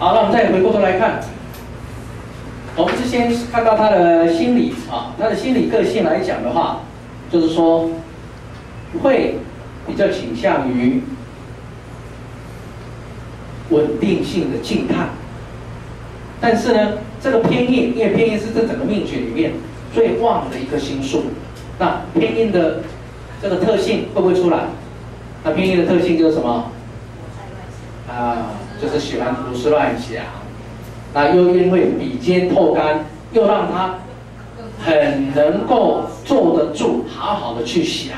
好，那我们再回过头来看，我们是先看到他的心理啊，他的心理个性来讲的话，就是说会比较倾向于稳定性的静态，但是呢，这个偏印，因为偏印是这整个命局里面最旺的一颗星数，那偏印的这个特性会不会出来？那偏印的特性就是什么？啊，就是喜欢胡思乱想，那又因为比肩透干，又让他很能够坐得住，好好的去想，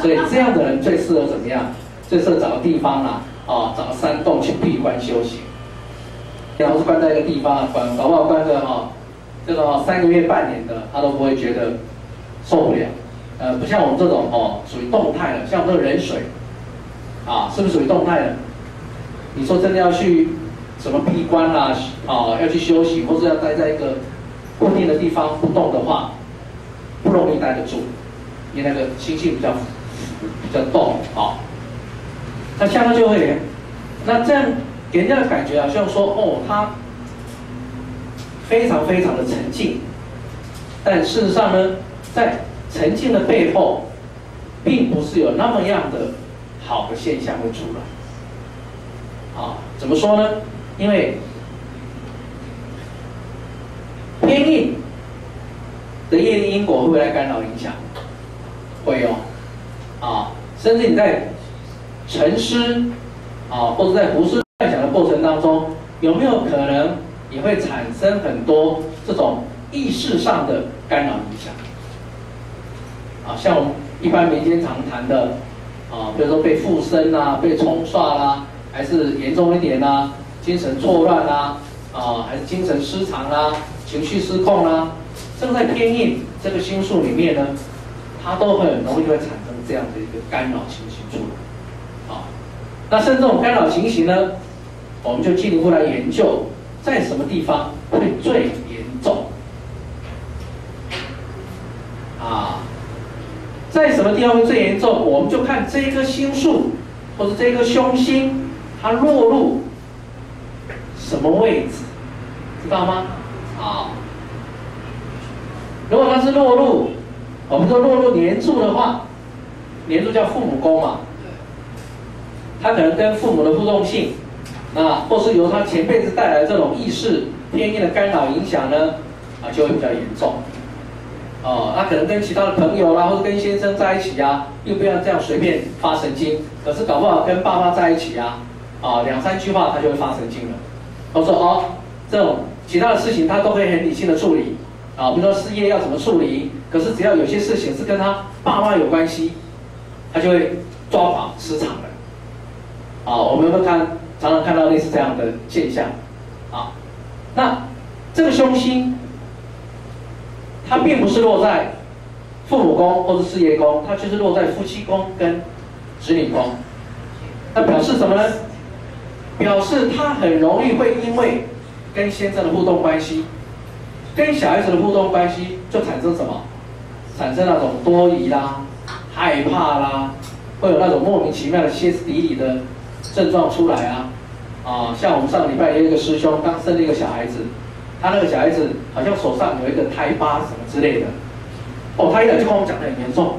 所以这样的人最适合怎么样？最适合找个地方啊，哦，找个山洞去闭关修行，然后是关在一个地方啊，关搞不好关个哈，这个三个月半年的，他都不会觉得受不了。呃，不像我们这种哦，属于动态的，像我们这个人水，啊，是不是属于动态的？你说真的要去什么闭关啦，啊，要去休息，或者要待在一个固定的地方不动的话，不容易待得住，因为那个心性比较比较动，啊，那下面就会，那这样给人家的感觉好像说，哦，他非常非常的沉静，但事实上呢，在沉静的背后，并不是有那么样的好的现象会出来。啊，怎么说呢？因为偏印的业力因果会不会来干扰影响？会哦，啊，甚至你在沉思啊，或者在胡思乱想的过程当中，有没有可能也会产生很多这种意识上的干扰影响？啊，像我们一般民间常谈的啊，比如说被附身啦，被冲刷啦。还是严重一点啦，精神错乱啦，啊，还是精神失常啦，情绪失控啦，正在偏印这个星数里面呢，它都很容易就会产生这样的一个干扰情形出来，啊，那甚至这种干扰情形呢，我们就进一步来研究，在什么地方会最严重，啊，在什么地方会最严重，我们就看这一颗星数或者这一颗凶星。它落入什么位置，知道吗？啊，如果他是落入，我们说落入年柱的话，年柱叫父母宫嘛，他可能跟父母的互动性，啊，或是由他前辈子带来这种意识偏见的干扰影响呢，啊，就会比较严重。哦，那可能跟其他的朋友啦，或者跟先生在一起呀，又不要这样随便发神经，可是搞不好跟爸妈在一起呀。啊，两三句话他就会发神经了。他说：“哦，这种其他的事情他都会很理性的处理。啊，比如说事业要怎么处理，可是只要有些事情是跟他爸妈有关系，他就会抓狂失常了。啊，我们会看常常看到类似这样的现象。啊，那这个凶星，它并不是落在父母宫或者事业宫，它就是落在夫妻宫跟子女宫。那表示什么呢？”表示他很容易会因为跟先生的互动关系，跟小孩子的互动关系，就产生什么？产生那种多疑啦、害怕啦，会有那种莫名其妙的歇斯底里的症状出来啊！啊，像我们上个礼拜有一个师兄刚生了一个小孩子，他那个小孩子好像手上有一个胎疤什么之类的，哦，他一来就跟我讲的很严重。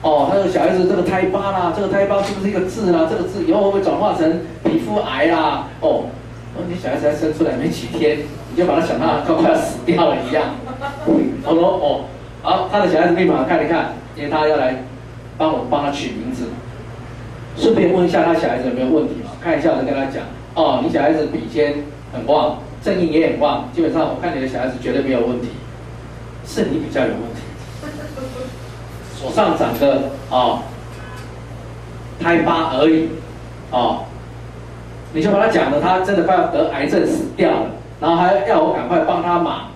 哦，他说小孩子这个胎疤啦，这个胎疤是不是一个痣啦？这个痣以后会不会转化成皮肤癌啦？哦，你小孩子才生出来没几天，你就把他想到快要死掉了一样。我说哦，好，他的小孩子密码看一看，因为他要来帮我帮他取名字，顺便问一下他小孩子有没有问题嘛？看一下我就跟他讲，哦，你小孩子比肩很旺，正印也很旺，基本上我看你的小孩子绝对没有问题，是你比较有问题。手上长个啊胎疤而已，哦，你就把他讲的，他真的快要得癌症死掉了，然后还要我赶快帮他码，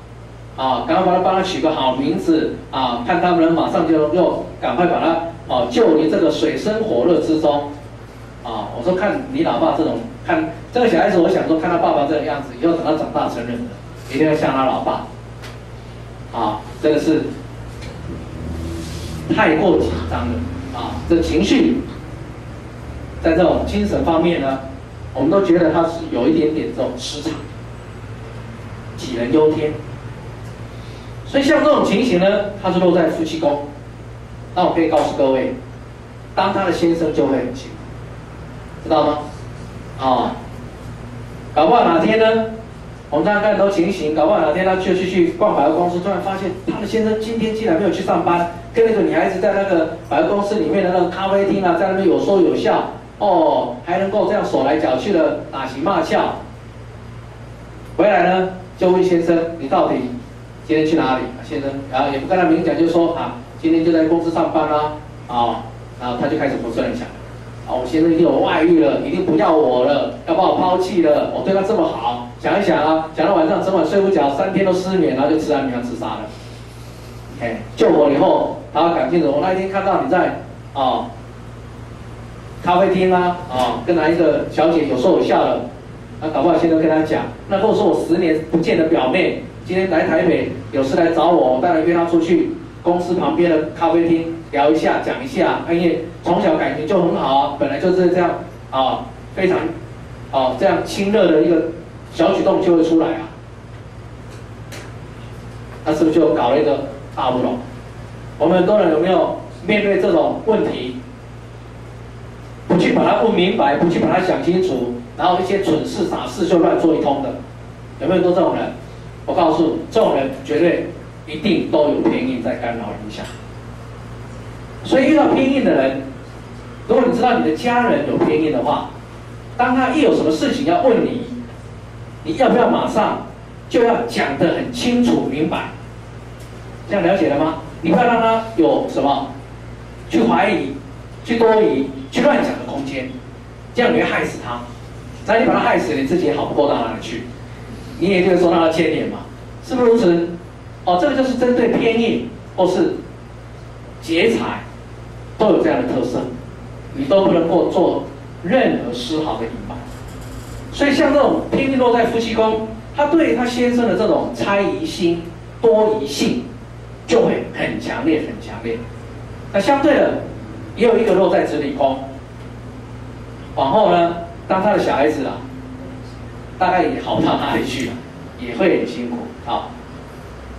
啊，赶快把他帮他取个好名字，啊，看他们马上就又赶快把他哦救离这个水深火热之中，啊，我说看你老爸这种，看这个小孩子，我想说看他爸爸这个样子，以后等他长大成人了，一定要像他老爸，啊，这个是。太过紧张了啊！这情绪在这种精神方面呢，我们都觉得他是有一点点这种失常，杞人忧天。所以像这种情形呢，它是落在夫妻宫。那我可以告诉各位，当他的先生就会很辛苦，知道吗？啊，搞不好哪天呢，我们大家看很多情形，搞不好哪天他就去去逛百货公司，突然发现他的先生今天竟然没有去上班，跟那个女孩子在那个百货公司里面的那个咖啡厅啊，在那边有说有笑，哦，还能够这样手来脚去的打情骂俏。回来呢，就问先生，你到底今天去哪里？先生，然后也不跟他明讲，就说啊。今天就在公司上班啦，啊，然后他就开始胡思乱想，啊，我先生一定有外遇了，一定不要我了，要把我抛弃了，我对他这么好，想一想啊，想到晚上整晚睡不着，三天都失眠，然后就吃安眠药自杀了。哎，救活以后，他感谢我那一天看到你在啊咖啡厅啊，啊，跟哪一个小姐有说有笑的，那搞不好现在跟他讲，那如果说我十年不见的表妹，今天来台北有事来找我，我当然约她出去。公司旁边的咖啡厅聊一下，讲一下，因为从小感情就很好啊，本来就是这样啊，非常啊这样亲热的一个小举动就会出来啊，那是不是就搞了一个大乌龙？我们很多人有没有面对这种问题，不去把它问明白，不去把它想清楚，然后一些蠢事傻事就乱做一通的，有没有多这种人？我告诉你这种人绝对。一定都有偏印在干扰影响，所以遇到偏印的人，如果你知道你的家人有偏印的话，当他一有什么事情要问你，你要不要马上就要讲得很清楚明白？这样了解了吗？你不要让他有什么去怀疑、去多疑、去乱想的空间，这样你会害死他。那你把他害死，你自己也好不过到哪里去？你也就是说让他牵连嘛，是不是如此？哦，这个就是针对偏印或是劫财，都有这样的特色，你都不能够做任何丝毫的隐瞒。所以像这种偏印落在夫妻宫，他对他先生的这种猜疑心、多疑性，就会很强烈、很强烈。那相对的，也有一个落在子女宫，往后呢，当他的小孩子啊，大概也好不到哪里去，也会很辛苦啊。